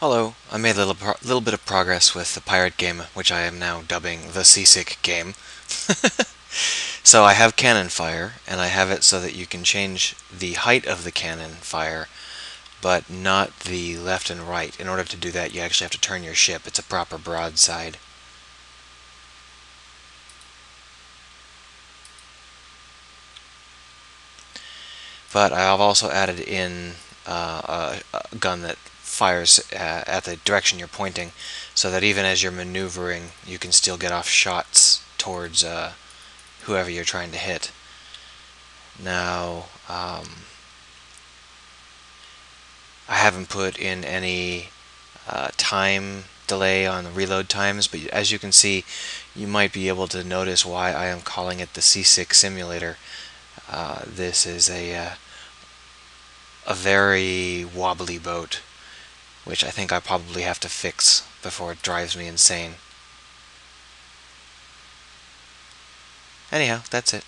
Hello, I made a little, little bit of progress with the pirate game, which I am now dubbing the Seasick game. so I have cannon fire, and I have it so that you can change the height of the cannon fire, but not the left and right. In order to do that, you actually have to turn your ship. It's a proper broadside. But I have also added in uh, a, a gun that fires uh, at the direction you're pointing, so that even as you're maneuvering, you can still get off shots towards uh, whoever you're trying to hit. Now, um, I haven't put in any uh, time delay on the reload times, but as you can see, you might be able to notice why I am calling it the Seasick Simulator. Uh, this is a uh, a very wobbly boat which I think I probably have to fix before it drives me insane. Anyhow, that's it.